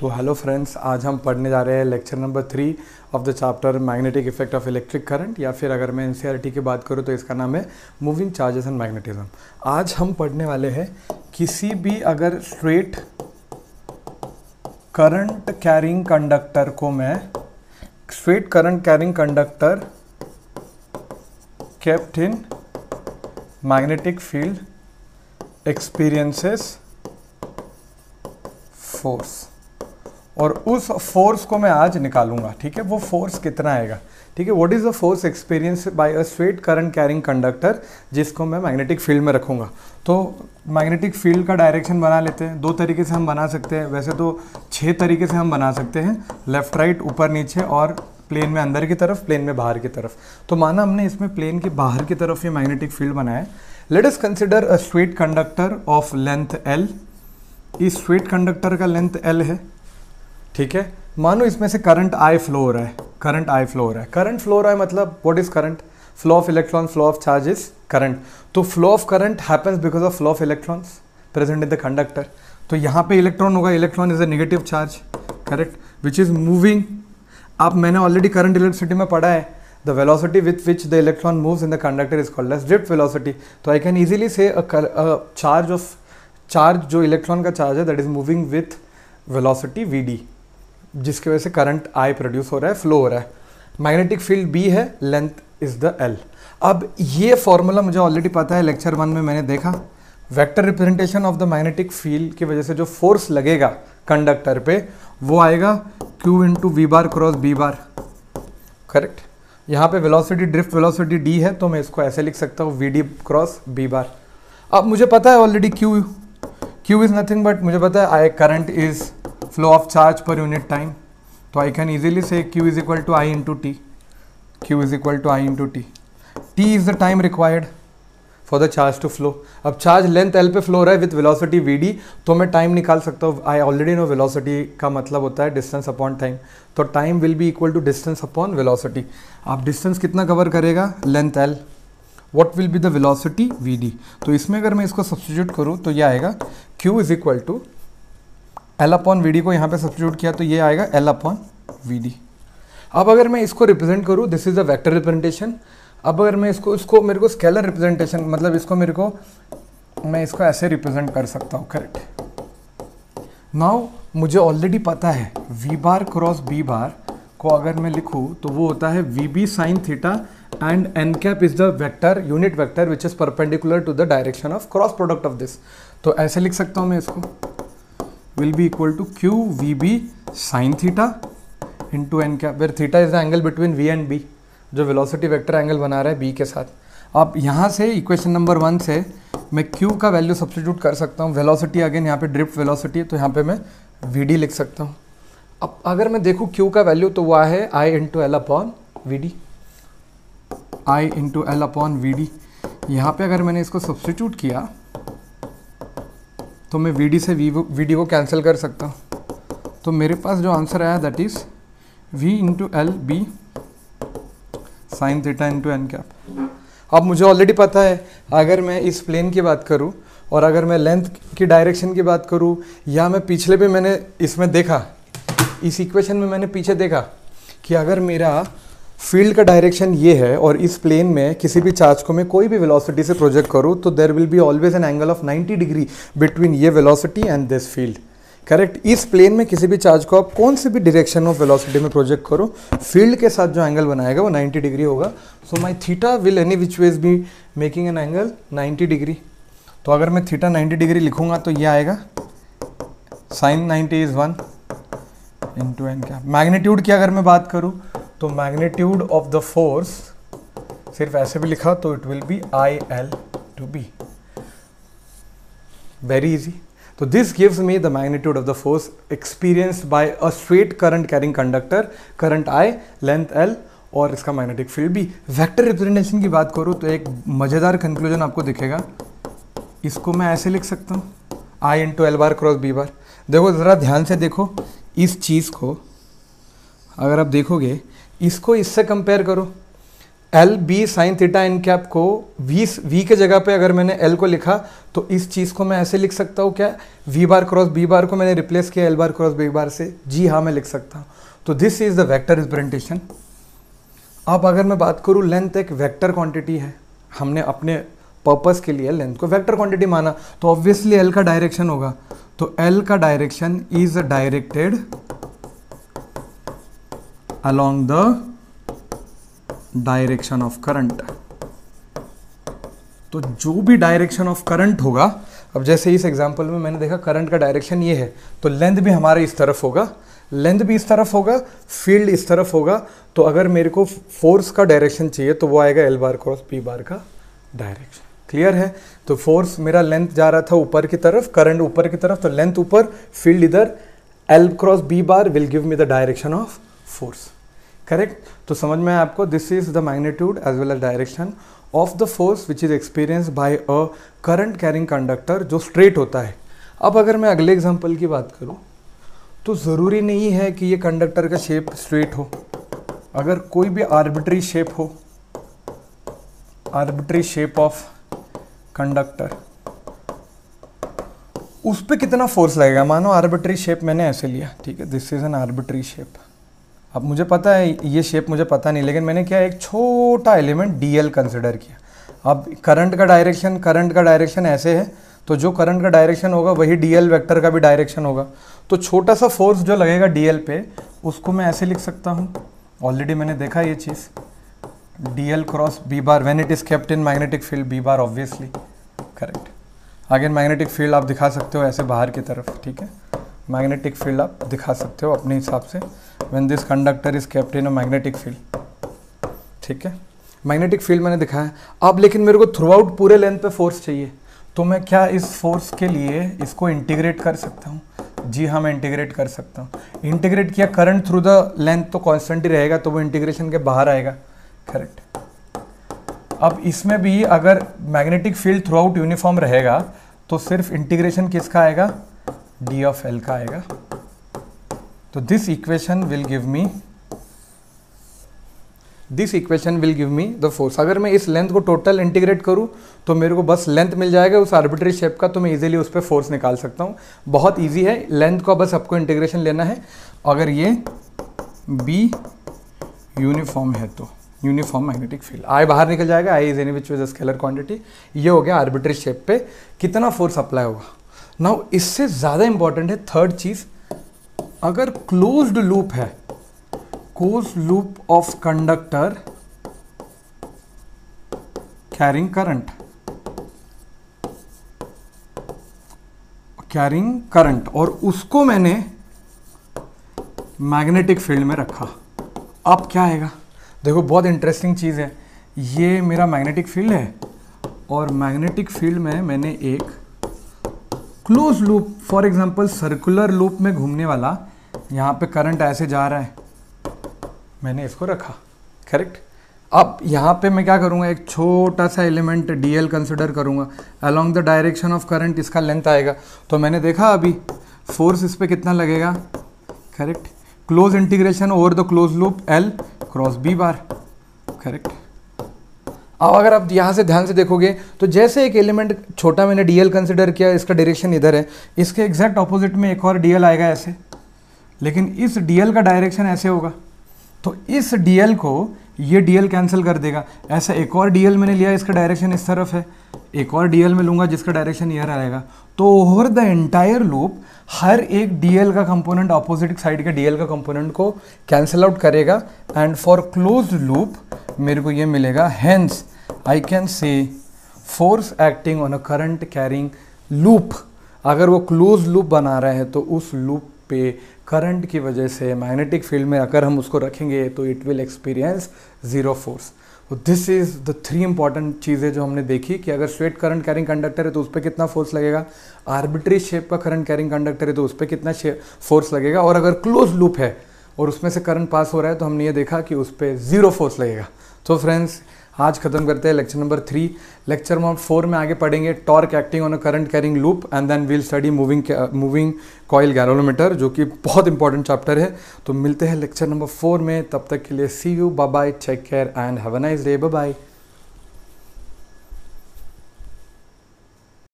तो hello friends आज हम पढ़ने जा रहे हैं lecture number three of the chapter magnetic effect of electric current या फिर अगर मैं एन की बात करूँ तो इसका नाम है मूविंग चार्जेस एंड मैग्नेटिज्म आज हम पढ़ने वाले हैं, किसी भी अगर स्ट्रेट करंट कैरिंग कंडक्टर को मैं straight current carrying conductor kept in magnetic field experiences force और उस फोर्स को मैं आज निकालूँगा, ठीक है? वो फोर्स कितना आएगा? ठीक है what is the force experience by a straight current carrying conductor जिसको मैं मैग्नेटिक फ़ील्ड में रखूँगा? तो मैग्नेटिक फ़ील्ड का डायरेक्शन बना लेते हैं, दो तरीके से हम बना सकते हैं। वैसे तो छः तरीके से हम बना सकते हैं लेफ़्ट राइट ऊपर, नीचे और प्लेन में अंदर की तरफ़ प्लेन में बाहर की तरफ़। तो माना हमने इसमें प्लेन के बाहर की तरफ़ ये मैग्नेटिक फ़ील्ड बनाया let us consider a straight conductor of length L इस स्ट्रेट कंडक्टर का लेंथ एल है। ठीक है? मानो इसमें से करंट आई फ्लो हो रहा है। करंट आई फ्लो हो रहा है। करंट फ्लो हो रहा है मतलब what is current flow of electron flow of charges current तो flow of current happens because of flow of electrons present in the conductor तो यहाँ पे इलेक्ट्रॉन होगा। Electron is a negative charge correct which is moving आप, मैंने already current electricity में पढ़ा है। The velocity with which the electron moves in the conductor is called as drift velocity तो I can easily say charge of charge जो electron का charge है that is moving with velocity V D जिसकी वजह से current I produce हो रहा है फ्लो हो रहा है। मैग्नेटिक फ़ील्ड बी है लेंथ इज़ द एल अब ये फॉर्मूला मुझे ऑलरेडी पता है लेक्चर वन में मैंने देखा। Vector representation of the magnetic field की वजह से जो फोर्स लगेगा कंडक्टर पे, वो आएगा Q into V bar cross B bar correct यहाँ पे वेलोसिटी ड्रिफ्ट वेलोसिटी डी है तो मैं इसको ऐसे लिख सकता हूँ V D cross B bar अब मुझे पता है already Q Q is nothing but मुझे पता है I current is flow of charge per unit time तो I can easily say Q is equal to I into T Q is equal to I into T T is the time required for the charge to flow अब charge length L पे flow रहा है with velocity V D तो मैं time निकाल सकता हूँ। I already know velocity का मतलब होता है डिस्टेंस अपॉन टाइम तो time will be equal to distance upon velocity आप डिस्टेंस कितना कवर करेगा? Length L what will be the velocity V D तो इसमें अगर मैं इसको सब्सिट्यूट करूँ तो यह आएगा Q is equal to L upon V को यहाँ पे सब्सिट्यूट किया तो ये आएगा एल अपॉन वी अब अगर मैं इसको रिप्रेजेंट करूँ this is the vector representation अब अगर मैं इसको इसको मेरे को स्केलर रिप्रेजेंटेशन मतलब इसको मेरे को, मैं इसको ऐसे रिप्रेजेंट कर सकता हूँ करेक्ट नाउ मुझे ऑलरेडी पता है V bar cross B bar को अगर मैं लिखूँ तो वो होता है V B sine theta and N cap is the vector unit vector which is perpendicular to the direction of cross product of this तो ऐसे लिख सकता हूँ मैं इसको। Will be equal to q vb sin theta into n cap, where theta is the angle between v and b, जो velocity vector angle बना रहा है b के साथ। अब यहाँ से इक्वेशन नंबर वन से मैं q का वैल्यू सब्सटीट्यूट कर सकता हूँ। वेलोसिटी अगेन यहाँ पे ड्रिफ्ट वेलोसिटी तो यहाँ पे मैं डी लिख सकता हूँ। अब अगर मैं देखूँ q का वैल्यू तो वह है I into L upon V D I into L upon V D यहाँ पर अगर मैंने इसको सब्सटीट्यूट किया तो मैं वी डी से वी वी को कैंसिल कर सकता हूँ। तो मेरे पास जो आंसर आया that is V into L B sine theta into N cap अब मुझे ऑलरेडी पता है, अगर मैं इस प्लेन की बात करूँ और अगर मैं लेंथ की डायरेक्शन की बात करूँ, या मैं पिछले भी मैंने इसमें देखा, इस इक्वेशन में मैंने पीछे देखा कि अगर मेरा फ़ील्ड का डायरेक्शन ये है और इस प्लेन में किसी भी चार्ज को मैं कोई भी वेलोसिटी से प्रोजेक्ट करूँ तो there will be always an angle of 90 degree between ये velocity and this field correct इस प्लेन में किसी भी चार्ज को आप कौन सी भी डायरेक्शन ऑफ़ वेलोसिटी में प्रोजेक्ट करो फ़ील्ड के साथ जो एंगल बनाएगा वो 90 डिग्री होगा. So my theta will any which ways be making an angle 90 degree तो अगर मैं थीटा 90 डिग्री लिखूँगा तो ये आएगा. Sine 90 is one into N क्या मैग्नीट्यूड की अगर मैं बात करूँ तो मैग्नीट्यूड ऑफ़ द फोर्स सिर्फ़ ऐसे भी लिखा तो it will be I L to B very easy तो this gives me the magnitude of the force experienced by a straight current carrying conductor current I length L और इसका magnetic field भी vector representation की बात करूँ तो एक मज़ेदार कंक्लूजन आपको दिखेगा। इसको मैं ऐसे लिख सकता हूँ। I into L bar cross B bar देखो, ज़रा ध्यान से देखो, इस चीज़ को, अगर आप देखोगे, इसको इससे कंपेयर करो। L B sine theta N cap को वी वी के जगह पे अगर मैंने एल को लिखा तो इस चीज़ को मैं ऐसे लिख सकता हूँ, क्या? V bar cross B bar को मैंने रिप्लेस किया L bar cross B bar से। जी हाँ मैं लिख सकता हूँ। तो this is the vector representation अब अगर मैं बात करूँ लेंथ एक वेक्टर क्वांटिटी है। हमने अपने पर्पस के लिए लेंथ को वेक्टर क्वांटिटी माना तो ऑब्वियसली एल का डायरेक्शन होगा। तो एल का direction is directed along the direction of current तो जो भी डायरेक्शन ऑफ़ करंट होगा, अब जैसे इस एग्जांपल में मैंने देखा करंट का डायरेक्शन ये है तो लेंथ भी हमारे इस तरफ़ होगा लेंथ भी इस तरफ़ होगा फ़ील्ड इस तरफ़ होगा तो अगर मेरे को फोर्स का डायरेक्शन चाहिए तो वो आएगा L bar cross P bar का डायरेक्शन क्लियर है तो फोर्स मेरा लेंथ जा रहा था ऊपर की तरफ़ करंट ऊपर की तरफ़ तो लेंथ ऊपर फ़ील्ड इधर L cross B bar will give me the direction of force correct तो समझ में आपको this is the magnitude as well as direction of the force which is experience by a current carrying conductor जो straight होता है। अब अगर मैं अगले एग्ज़ाम्पल की बात करूँ तो ज़रूरी नहीं है कि ये कंडक्टर का शेप स्ट्रेट हो। अगर कोई भी आर्बिट्री शेप हो आर्बिट्री शेप ऑफ़ कंडक्टर उस पर कितना फोर्स लगेगा? मानो आर्बिट्री शेप मैंने ऐसे लिया। ठीक है this is an arbitrary shape अब मुझे पता है, ये शेप मुझे पता नहीं, लेकिन मैंने क्या एक छोटा एलिमेंट डी एल कंसिडर किया। अब करंट का डायरेक्शन करंट का डायरेक्शन ऐसे है तो जो करंट का डायरेक्शन होगा, वही डी एल वैक्टर का भी डायरेक्शन होगा। तो छोटा सा फोर्स जो लगेगा डी एल पे, उसको मैं ऐसे लिख सकता हूँ। ऑलरेडी मैंने देखा ये चीज़। L cross B bar when it is kept in magnetic field B bar obviously correct आगे मैग्नेटिक फ़ील्ड आप दिखा सकते हो ऐसे बाहर की तरफ़, ठीक है? मैग्नेटिक फ़ील्ड आप दिखा सकते हो अपने हिसाब से। When this conductor is kept in a magnetic field, ठीक है? मैग्नेटिक फ़ील्ड मैंने दिखाया अब लेकिन मेरे को थ्रू आउट पूरे लेंथ पे फोर्स चाहिए। तो मैं क्या इस फोर्स के लिए इसको इंटीग्रेट कर सकता हूँ? जी हाँ मैं इंटीग्रेट कर सकता हूँ। इंटीग्रेट किया करंट थ्रू द लेंथ तो कॉन्स्टेंट ही रहेगा तो वो इंटीग्रेशन के बाहर आएगा। करेक्ट अब इसमें भी अगर magnetic field throughout uniform रहेगा तो सिर्फ़ इंटीग्रेशन किसका आएगा? डी ऑफ़ एल का आएगा। तो this equation will give me this equation will give me the force अगर मैं इस लेंथ को टोटल इंटीग्रेट करूँ तो मेरे को बस लेंथ मिल जाएगा उस आर्बिट्री शेप का तो मैं इजीली उस पर फोर्स निकाल सकता हूँ। बहुत इजी है लेंथ का बस आपको इंटीग्रेशन लेना है। अगर ये बी यूनिफॉर्म है तो। यूनिफॉर्म मैग्नेटिक फ़ील्ड आई बाहर निकल जाएगा I is any which is scalar quantity ये हो गया आर्बिट्री शेप पे कितना फोर्स अप्लाई होगा। नाउ इससे ज़्यादा इंपॉर्टेंट है थर्ड चीज़, अगर क्लोज्ड लूप है close loop of conductor carrying current carrying current और उसको मैंने मैग्नेटिक फ़ील्ड में रखा। अब क्या आएगा? देखो, बहुत इंटरेस्टिंग चीज़ है। ये मेरा मैग्नेटिक फ़ील्ड है और मैग्नेटिक फ़ील्ड में मैंने एक close loop for example circular loop में घूमने वाला यहाँ पे करंट ऐसे जा रहा है। मैंने इसको रखा करेक्ट अब यहाँ पे मैं क्या करूँगा, एक छोटा सा एलिमेंट डी एल कंसिडर करूँगा। Along the direction of current इसका लेंथ आएगा। तो मैंने देखा अभी फोर्स इस पर कितना लगेगा? Correct close integration over the close loop L cross B bar correct अब अगर आप यहाँ से ध्यान से देखोगे तो जैसे एक एलिमेंट छोटा मैंने डीएल कंसिडर किया, इसका डायरेक्शन इधर है, इसके एग्जैक्ट ऑपोजिट में एक और डीएल आएगा ऐसे। लेकिन इस डीएल का डायरेक्शन ऐसे होगा। तो इस डीएल को ये डीएल कैंसिल कर देगा। ऐसा एक और डीएल मैंने लिया, इसका डायरेक्शन इस तरफ़ है। एक और डीएल में लूँगा जिसका डायरेक्शन इधर आएगा। तो ओवर द एंटायर लूप हर एक डीएल का कंपोनेंट अपोजिट साइड के डीएल का कंपोनेंट को कैंसिल आउट करेगा एंड फॉर क्लोज लूप मेरे को ये मिलेगा। Hence I can say force acting on a current carrying loop अगर वो क्लोज लूप बना रहा है तो उस लूप पे करंट की वजह से मैग्नेटिक फ़ील्ड में अगर हम उसको रखेंगे तो it will experience zero force तो this is the three important चीज़ें जो हमने देखी कि अगर स्वेट करंट कैरिंग कंडक्टर है तो उस पर कितना फोर्स लगेगा? आर्बिट्री शेप का करंट कैरिंग कंडक्टर है तो उस पर कितना फोर्स लगेगा? और अगर क्लोज लूप है और उसमें से करंट पास हो रहा है तो हमने ये देखा कि उस पर ज़ीरो फोर्स लगेगा। तो फ्रेंड्स आज खत्म करते हैं lecture number three lecture number four में आगे पढ़ेंगे torque acting on a current carrying loop and then we'll study moving moving coil galvanometer जो कि बहुत इंपॉर्टेंट चैप्टर है. तो मिलते हैं लेक्चर नंबर फोर में. तब तक के लिए see you bye take care and have a nice day bye